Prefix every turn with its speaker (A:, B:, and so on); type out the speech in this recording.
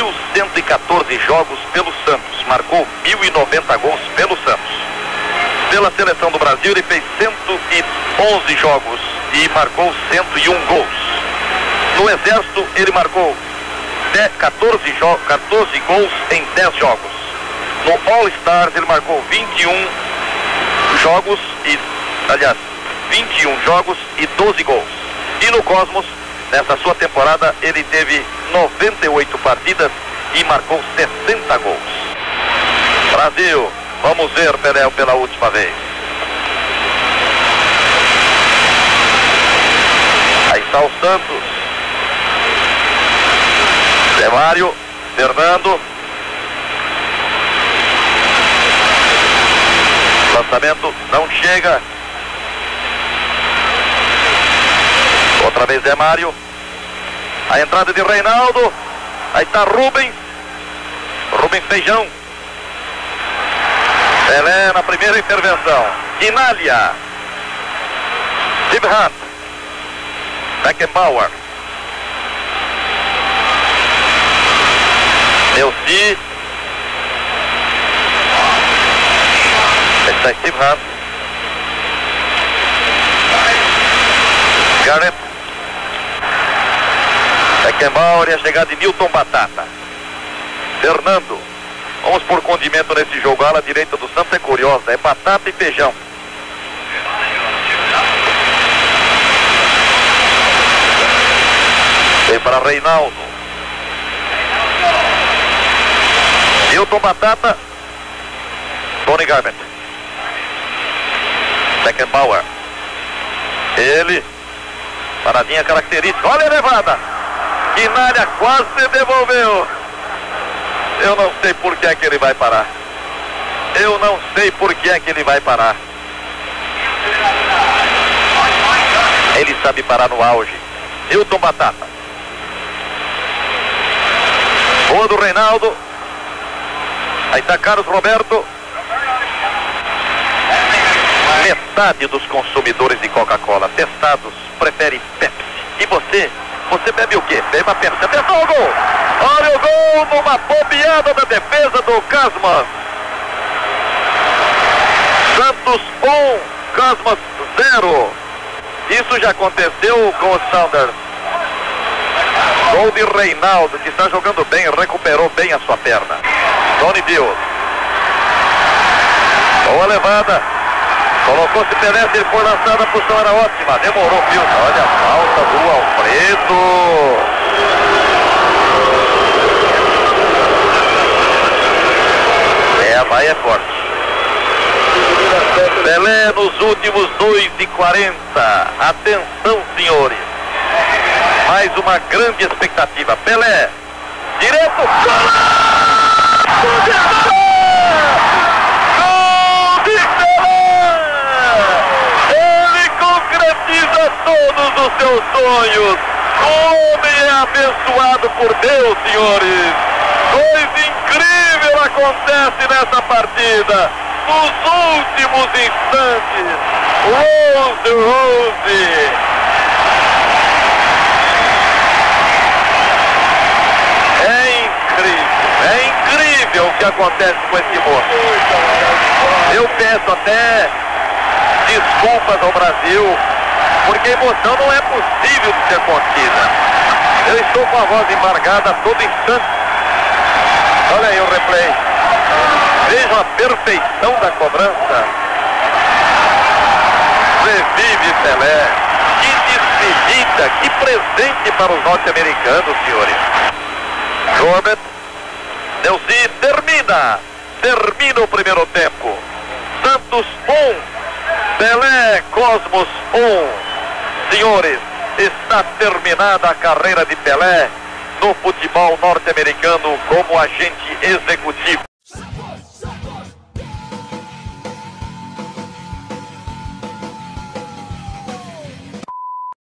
A: 1.114 jogos pelo Santos, marcou 1.090 gols pelo Santos. Pela seleção do Brasil, ele fez 111 jogos e marcou 101 gols. No Exército, ele marcou 14, 14 gols em 10 jogos. No All Stars, ele marcou 21 jogos e, aliás, 21 jogos e 12 gols. E no Cosmos, nessa sua temporada, ele teve 98 partidas e marcou 60 gols. Brasil, vamos ver Pelé pela última vez. Aí está o Santos. Zé Mário, Fernando. Lançamento não chega. Outra vez Zé Mário. A entrada de Reinaldo. Aí está Rubens. Rubens Feijão. Pelé na primeira intervenção. Inália. Steve Hunt. Beckenbauer. Elci. Está Steve Hunt. Garrett. Beckenbauer e a chegada de Newton Batata. Fernando. Vamos por condimento nesse jogo. A ala direita do Santos é curiosa. É batata e feijão. Vem para Reinaldo. Newton Batata. Tony Garment. Beckenbauer. Ele. Paradinha característica. Olha a levada. Quinalha quase se devolveu. Eu não sei por que é que ele vai parar. Eu não sei por que é que ele vai parar. Ele sabe parar no auge. Hilton Batata. Boa do Reinaldo. Aí está Carlos Roberto. Metade dos consumidores de Coca-Cola testados prefere Pepsi. E você? Você bebe o quê? Bebe uma Pepsi. Atenção ao gol! Olha o gol numa bobeada da defesa do Casmas. Santos 1, um, Casmas 0. Isso já aconteceu com o Saunders. Gol de Reinaldo, que está jogando bem, recuperou bem a sua perna. Tony Bill. Boa levada. Colocou-se Pelé, lançado, a posição era ótima. Demorou, viu? Olha a falta do Alfredo. É, vai é forte. Pelé nos últimos 2 e 40. Atenção, senhores. Mais uma grande expectativa. Pelé. Direto. Seus sonhos. O homem é abençoado por Deus, senhores. Coisa incrível acontece nessa partida. Nos últimos instantes. Rose Rose. É incrível. É incrível o que acontece com esse moço. Eu peço até desculpas ao Brasil porque emoção não é possível de ser contida. Eu estou com a voz embargada a todo instante. Olha aí o replay. Vejam a perfeição da cobrança. Revive Pelé. Que despedida, que presente para os norte-americanos, senhores. Corbett. Delci termina. Termina o primeiro tempo. Santos 1. Um, Pelé Cosmos 1. Um. Senhores, está terminada a carreira de Pelé no futebol norte-americano como agente executivo.